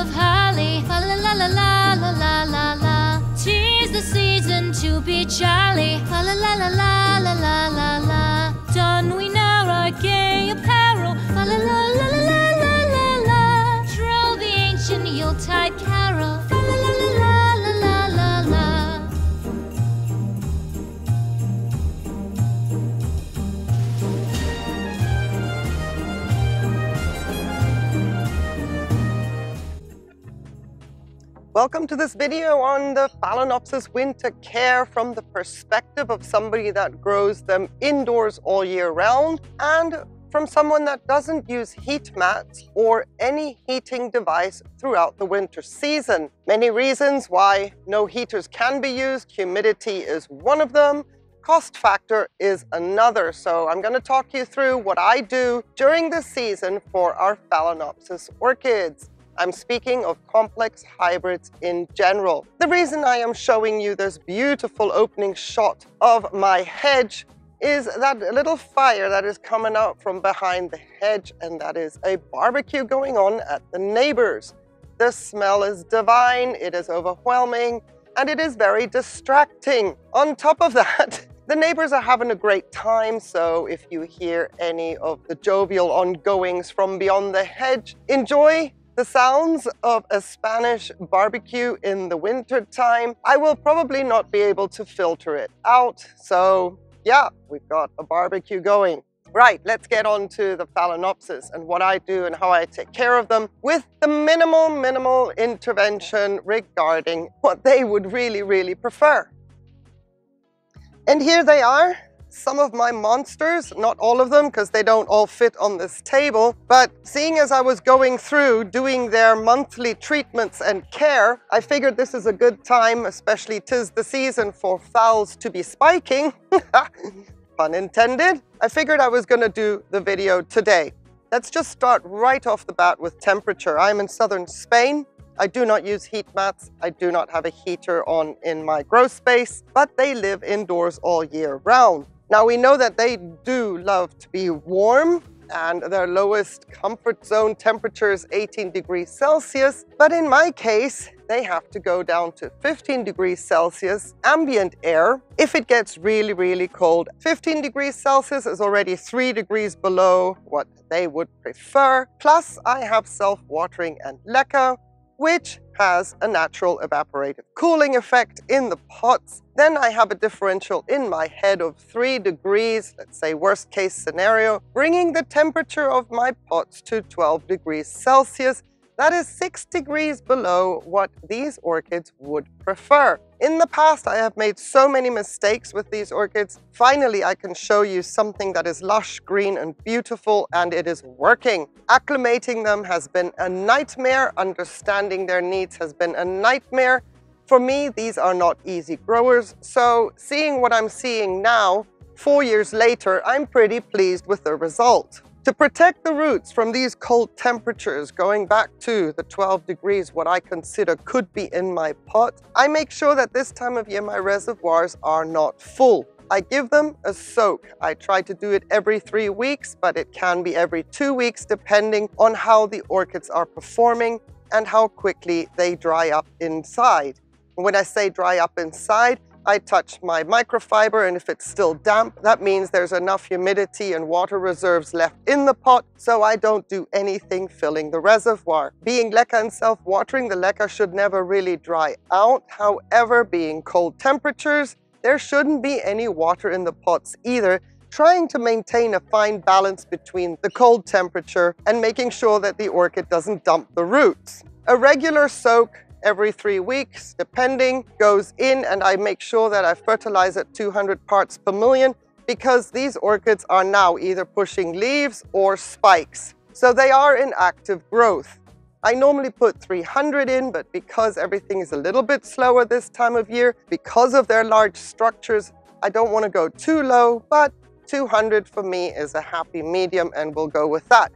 of holly. La la la la la la la la. Tis the season to be jolly. La la la la la Welcome to this video on the Phalaenopsis winter care from the perspective of somebody that grows them indoors all year round and from someone that doesn't use heat mats or any heating device throughout the winter season. Many reasons why no heaters can be used. Humidity is one of them. Cost factor is another. So I'm going to talk you through what I do during the season for our Phalaenopsis orchids. I'm speaking of complex hybrids in general. The reason I am showing you this beautiful opening shot of my hedge is that a little fire that is coming out from behind the hedge and that is a barbecue going on at the neighbors. The smell is divine, it is overwhelming, and it is very distracting. On top of that, the neighbors are having a great time, so if you hear any of the jovial ongoings from beyond the hedge, enjoy the sounds of a Spanish barbecue in the winter time. I will probably not be able to filter it out. So yeah, we've got a barbecue going. Right, let's get on to the Phalaenopsis and what I do and how I take care of them with the minimal, minimal intervention regarding what they would really, really prefer. And here they are, some of my monsters, not all of them because they don't all fit on this table, but seeing as I was going through doing their monthly treatments and care, I figured this is a good time, especially tis the season for phals to be spiking, pun intended. I figured I was to do the video today. Let's just start right off the bat with temperature. I'm in southern Spain. I do not use heat mats. I do not have a heater on in my grow space, but they live indoors all year round. Now we know that they do love to be warm and their lowest comfort zone temperature is 18 degrees Celsius. But in my case, they have to go down to 15 degrees Celsius ambient air if it gets really, really cold. 15 degrees Celsius is already three degrees below what they would prefer. Plus, I have self-watering and leca, which has a natural evaporative cooling effect in the pots. Then I have a differential in my head of 3 degrees, let's say worst case scenario, bringing the temperature of my pots to 12 degrees Celsius. That is 6 degrees below what these orchids would prefer. In the past, I have made so many mistakes with these orchids. Finally, I can show you something that is lush, green, and beautiful, and it is working. Acclimating them has been a nightmare. Understanding their needs has been a nightmare. For me, these are not easy growers. So seeing what I'm seeing now, four years later, I'm pretty pleased with the result. To protect the roots from these cold temperatures going back to the 12 degrees, what I consider could be in my pot, I make sure that this time of year my reservoirs are not full. I give them a soak. I try to do it every three weeks, but it can be every two weeks depending on how the orchids are performing and how quickly they dry up inside. When I say dry up inside, I touch my microfiber and if it's still damp, that means there's enough humidity and water reserves left in the pot, so I don't do anything filling the reservoir. Being leca and self-watering, the leca should never really dry out. However, being cold temperatures, there shouldn't be any water in the pots either, trying to maintain a fine balance between the cold temperature and making sure that the orchid doesn't dump the roots. A regular soak every three weeks, depending, goes in and I make sure that I fertilize at 200 parts per million because these orchids are now either pushing leaves or spikes. So they are in active growth. I normally put 300 in, but because everything is a little bit slower this time of year, because of their large structures, I don't want to go too low, but 200 for me is a happy medium and we'll go with that.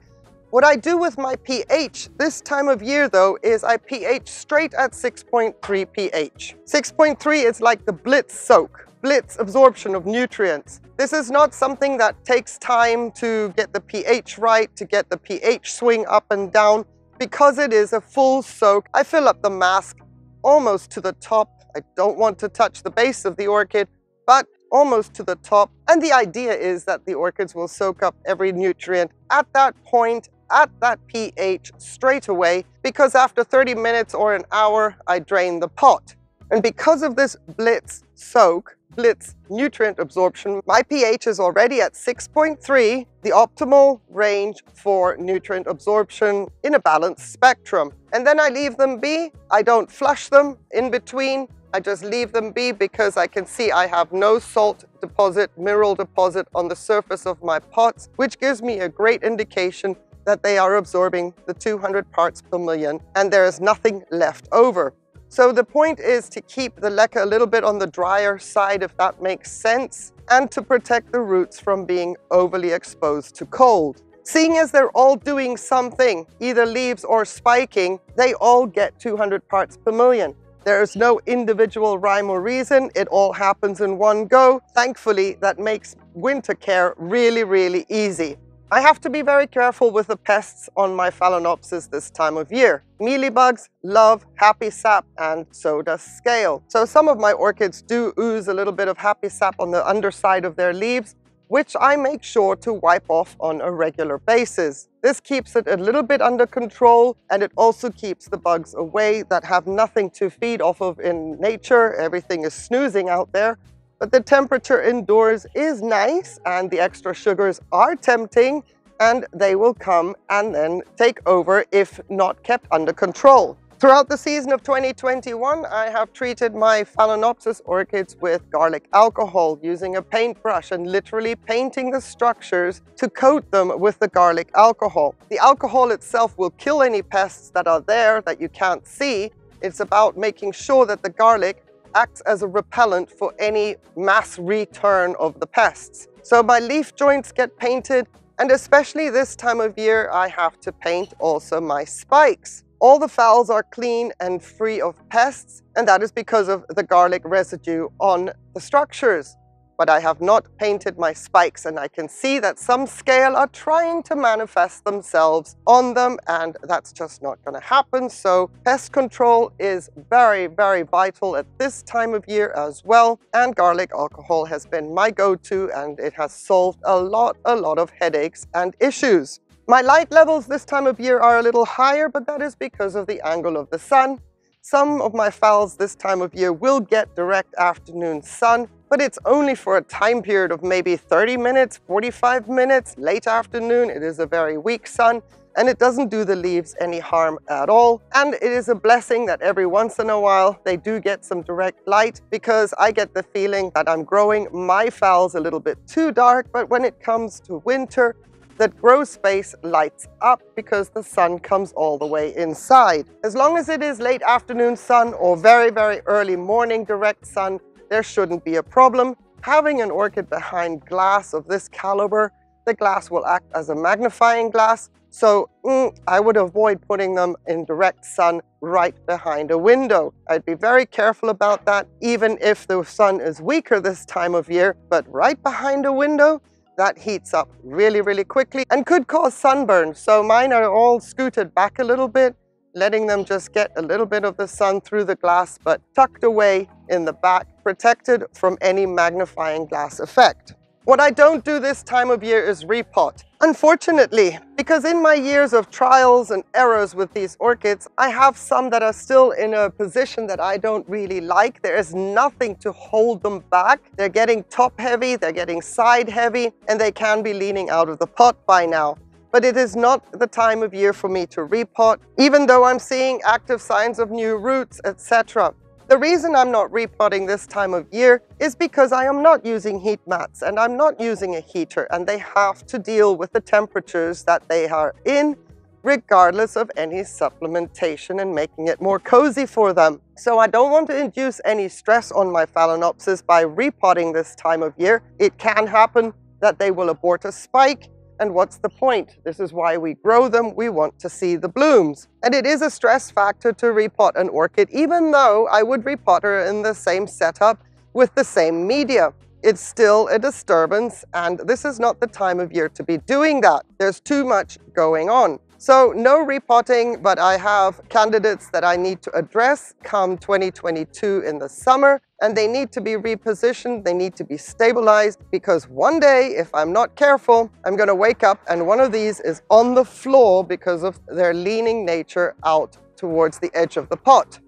What I do with my pH this time of year though is I pH straight at 6.3 pH. 6.3 is like the blitz soak, blitz absorption of nutrients. This is not something that takes time to get the pH right, to get the pH swing up and down. because it is a full soak, I fill up the mask almost to the top. I don't want to touch the base of the orchid, but almost to the top. And the idea is that the orchids will soak up every nutrient at that point, at that pH straight away, because after 30 minutes or an hour, I drain the pot. And because of this blitz soak, blitz nutrient absorption, my pH is already at 6.3, the optimal range for nutrient absorption in a balanced spectrum. And then I leave them be. I don't flush them in between. I just leave them be because I can see I have no salt deposit, mineral deposit on the surface of my pots, which gives me a great indication that they are absorbing the 200 parts per million and there is nothing left over. So the point is to keep the leca a little bit on the drier side, if that makes sense, and to protect the roots from being overly exposed to cold. Seeing as they're all doing something, either leaves or spiking, they all get 200 parts per million. There is no individual rhyme or reason. It all happens in one go. Thankfully, that makes winter care really, really easy. I have to be very careful with the pests on my Phalaenopsis this time of year. Mealybugs love happy sap and so does scale. So some of my orchids do ooze a little bit of happy sap on the underside of their leaves which I make sure to wipe off on a regular basis. This keeps it a little bit under control and it also keeps the bugs away that have nothing to feed off of in nature. Everything is snoozing out there. But the temperature indoors is nice and the extra sugars are tempting and they will come and then take over if not kept under control. Throughout the season of 2021, I have treated my Phalaenopsis orchids with garlic alcohol using a paintbrush and literally painting the structures to coat them with the garlic alcohol. The alcohol itself will kill any pests that are there that you can't see. It's about making sure that the garlic acts as a repellent for any mass return of the pests. So my leaf joints get painted and especially this time of year, I have to paint also my spikes. All the phals are clean and free of pests, and that is because of the garlic residue on the structures. But I have not painted my spikes, and I can see that some scale are trying to manifest themselves on them, and that's just not going to happen. So pest control is very, very vital at this time of year as well. And garlic alcohol has been my go-to, and it has solved a lot, a lot of headaches and issues. My light levels this time of year are a little higher, but that is because of the angle of the sun. Some of my phals this time of year will get direct afternoon sun, but it's only for a time period of maybe 30 minutes, 45 minutes, late afternoon. It is a very weak sun and it doesn't do the leaves any harm at all. And it is a blessing that every once in a while they do get some direct light because I get the feeling that I'm growing my phals a little bit too dark, but when it comes to winter, that grow space lights up because the sun comes all the way inside. As long as it is late afternoon sun or very, very early morning direct sun, there shouldn't be a problem. Having an orchid behind glass of this caliber, the glass will act as a magnifying glass. So mm, I would avoid putting them in direct sun right behind a window. I'd be very careful about that, even if the sun is weaker this time of year, but right behind a window, that heats up really, really quickly and could cause sunburn. So mine are all scooted back a little bit, letting them just get a little bit of the sun through the glass, but tucked away in the back, protected from any magnifying glass effect. What I don't do this time of year is repot. Unfortunately, because in my years of trials and errors with these orchids, I have some that are still in a position that I don't really like. There is nothing to hold them back. They're getting top heavy, they're getting side heavy, and they can be leaning out of the pot by now but it is not the time of year for me to repot, even though I'm seeing active signs of new roots, etc. The reason I'm not repotting this time of year is because I am not using heat mats and I'm not using a heater and they have to deal with the temperatures that they are in regardless of any supplementation and making it more cozy for them. So I don't want to induce any stress on my Phalaenopsis by repotting this time of year. It can happen that they will abort a spike and what's the point? This is why we grow them. We want to see the blooms. And it is a stress factor to repot an orchid, even though I would repot her in the same setup with the same media. It's still a disturbance, and this is not the time of year to be doing that. There's too much going on. So no repotting, but I have candidates that I need to address come 2022 in the summer, and they need to be repositioned, they need to be stabilized, because one day, if I'm not careful, I'm gonna wake up and one of these is on the floor because of their leaning nature out towards the edge of the pot.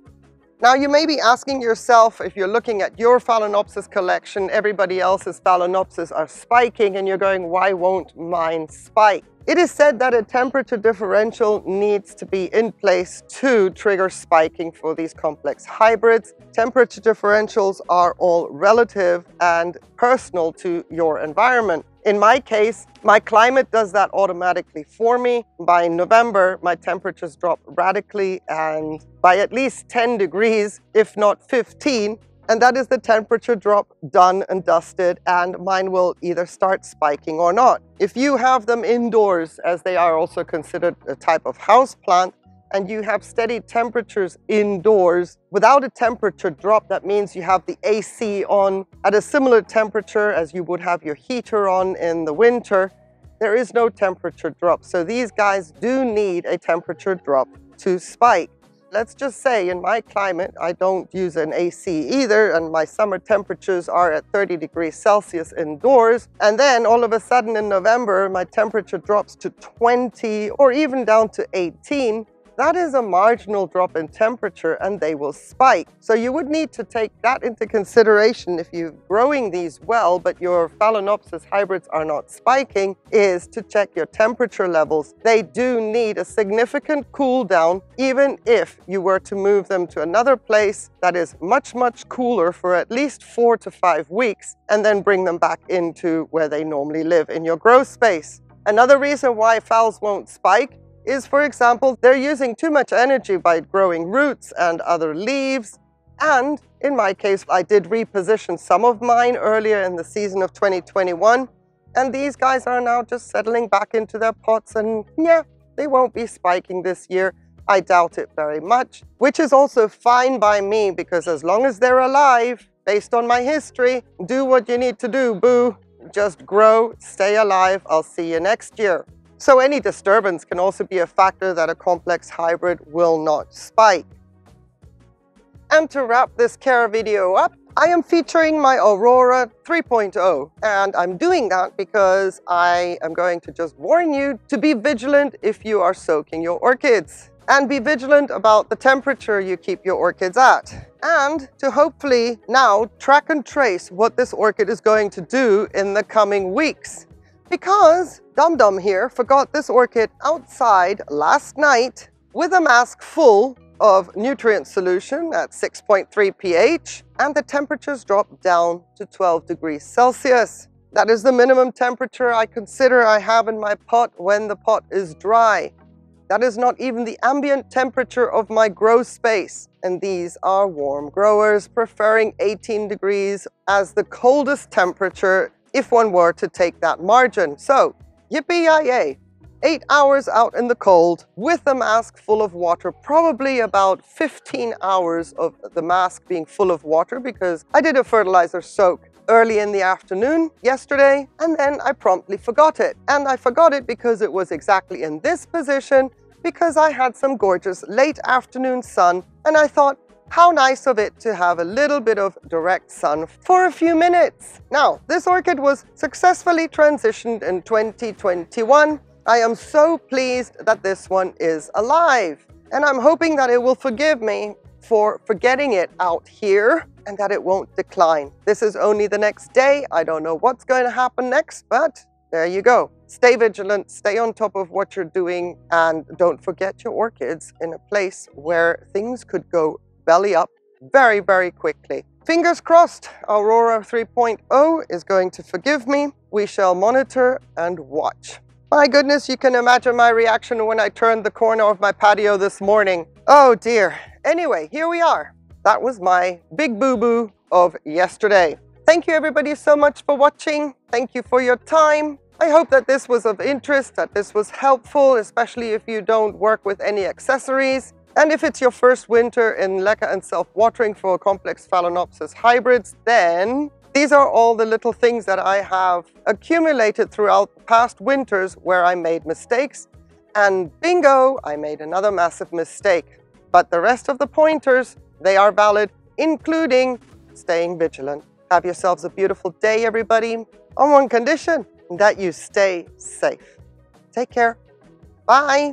Now you may be asking yourself, if you're looking at your Phalaenopsis collection, everybody else's Phalaenopsis are spiking and you're going, why won't mine spike? It is said that a temperature differential needs to be in place to trigger spiking for these complex hybrids. Temperature differentials are all relative and personal to your environment. In my case, my climate does that automatically for me. By November, my temperatures drop radically and by at least 10 degrees, if not 15, and that is the temperature drop done and dusted and mine will either start spiking or not. If you have them indoors, as they are also considered a type of house plant, and you have steady temperatures indoors without a temperature drop, that means you have the AC on at a similar temperature as you would have your heater on in the winter, there is no temperature drop. So these guys do need a temperature drop to spike. Let's just say in my climate, I don't use an AC either, and my summer temperatures are at 30 degrees Celsius indoors. And then all of a sudden in November, my temperature drops to 20 or even down to 18 that is a marginal drop in temperature and they will spike. So you would need to take that into consideration if you're growing these well, but your Phalaenopsis hybrids are not spiking, is to check your temperature levels. They do need a significant cool down, even if you were to move them to another place that is much, much cooler for at least four to five weeks, and then bring them back into where they normally live in your grow space. Another reason why phals won't spike is, for example, they're using too much energy by growing roots and other leaves. And in my case, I did reposition some of mine earlier in the season of 2021. And these guys are now just settling back into their pots and yeah, they won't be spiking this year. I doubt it very much, which is also fine by me because as long as they're alive, based on my history, do what you need to do, boo. Just grow, stay alive. I'll see you next year. So any disturbance can also be a factor that a complex hybrid will not spike. And to wrap this care video up, I am featuring my Aurora 3.0 and I'm doing that because I am going to just warn you to be vigilant if you are soaking your orchids. And be vigilant about the temperature you keep your orchids at. And to hopefully now track and trace what this orchid is going to do in the coming weeks because Dum Dum here forgot this orchid outside last night with a mask full of nutrient solution at 6.3 pH and the temperatures dropped down to 12 degrees Celsius. That is the minimum temperature I consider I have in my pot when the pot is dry. That is not even the ambient temperature of my grow space. And these are warm growers preferring 18 degrees as the coldest temperature if one were to take that margin. So, yippee-yay, eight hours out in the cold with a mask full of water, probably about 15 hours of the mask being full of water because I did a fertilizer soak early in the afternoon yesterday and then I promptly forgot it. And I forgot it because it was exactly in this position because I had some gorgeous late afternoon sun and I thought how nice of it to have a little bit of direct sun for a few minutes. Now, this orchid was successfully transitioned in 2021. I am so pleased that this one is alive. And I'm hoping that it will forgive me for forgetting it out here and that it won't decline. This is only the next day. I don't know what's going to happen next, but there you go. Stay vigilant, stay on top of what you're doing, and don't forget your orchids in a place where things could go belly up very, very quickly. Fingers crossed, Aurora 3.0 is going to forgive me. We shall monitor and watch. My goodness, you can imagine my reaction when I turned the corner of my patio this morning. Oh dear. Anyway, here we are. That was my big boo-boo of yesterday. Thank you everybody so much for watching. Thank you for your time. I hope that this was of interest, that this was helpful, especially if you don't work with any accessories. And if it's your first winter in leca and self-watering for complex Phalaenopsis hybrids, then these are all the little things that I have accumulated throughout past winters where I made mistakes. And bingo, I made another massive mistake. But the rest of the pointers, they are valid, including staying vigilant. Have yourselves a beautiful day, everybody, on one condition, that you stay safe. Take care. Bye.